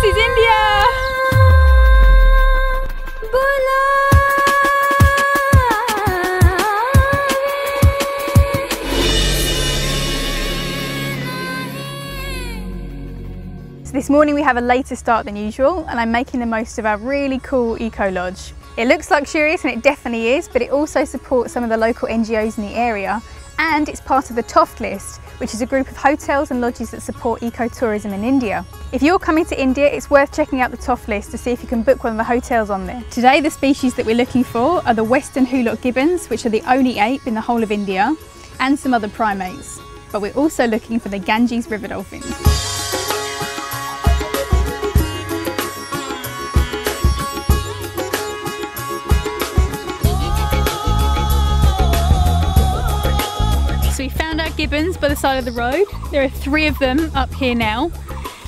This is India! So this morning we have a later start than usual and I'm making the most of our really cool Eco Lodge. It looks luxurious and it definitely is, but it also supports some of the local NGOs in the area and it's part of the TOFT list, which is a group of hotels and lodges that support ecotourism in India. If you're coming to India, it's worth checking out the TOFT list to see if you can book one of the hotels on there. Today, the species that we're looking for are the Western Hoolock gibbons, which are the only ape in the whole of India, and some other primates. But we're also looking for the Ganges river dolphins. Gibbons by the side of the road. There are three of them up here now.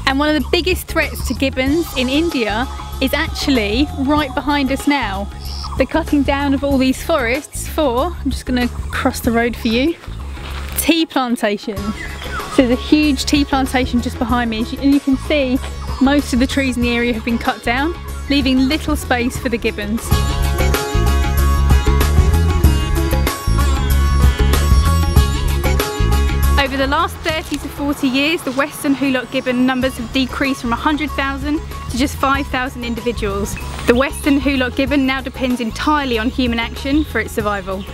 And one of the biggest threats to gibbons in India is actually right behind us now. The cutting down of all these forests for, I'm just gonna cross the road for you, tea plantations. So there's a huge tea plantation just behind me and you can see most of the trees in the area have been cut down, leaving little space for the gibbons. The last 30 to 40 years, the Western Hoolock Gibbon numbers have decreased from 100,000 to just 5,000 individuals. The Western Hoolock Gibbon now depends entirely on human action for its survival.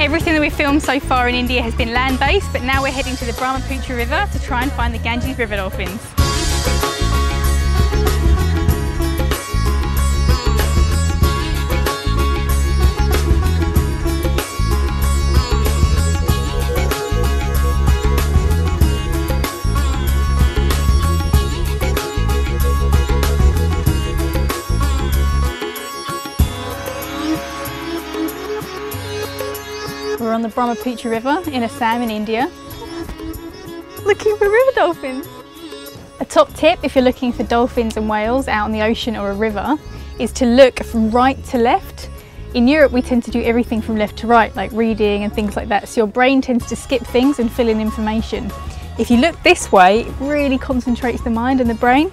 Everything that we've filmed so far in India has been land-based, but now we're heading to the Brahmaputra River to try and find the Ganges river dolphins. We're on the Brahmaputra River in Assam in India. Looking for river dolphins. A top tip if you're looking for dolphins and whales out in the ocean or a river is to look from right to left. In Europe we tend to do everything from left to right like reading and things like that so your brain tends to skip things and fill in information. If you look this way it really concentrates the mind and the brain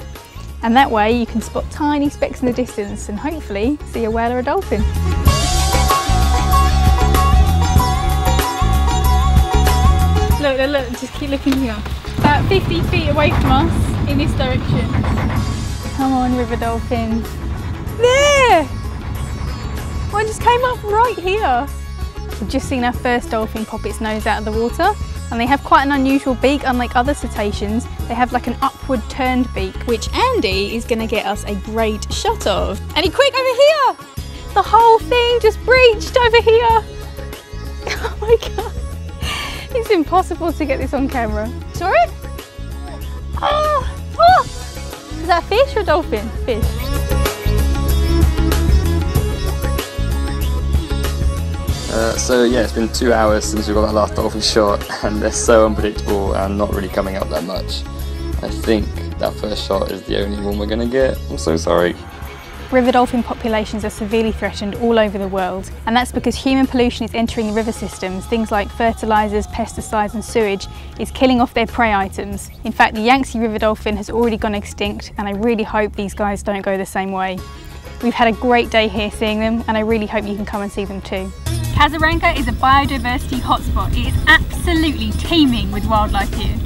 and that way you can spot tiny specks in the distance and hopefully see a whale or a dolphin. Look, just keep looking here. About 50 feet away from us in this direction. Come on, river dolphins. There! One just came up right here. We've just seen our first dolphin pop its nose out of the water and they have quite an unusual beak unlike other cetaceans. They have like an upward turned beak which Andy is going to get us a great shot of. Andy quick over here! The whole thing just breached over here. Oh my god. It's impossible to get this on camera. Saw it? Oh, oh! Is that fish or dolphin? Fish. Uh, so yeah, it's been two hours since we got that last dolphin shot and they're so unpredictable and not really coming up that much. I think that first shot is the only one we're going to get. I'm so sorry. River dolphin populations are severely threatened all over the world and that's because human pollution is entering the river systems. Things like fertilisers, pesticides and sewage is killing off their prey items. In fact the Yangtze river dolphin has already gone extinct and I really hope these guys don't go the same way. We've had a great day here seeing them and I really hope you can come and see them too. Kaziranga is a biodiversity hotspot. It is absolutely teeming with wildlife here.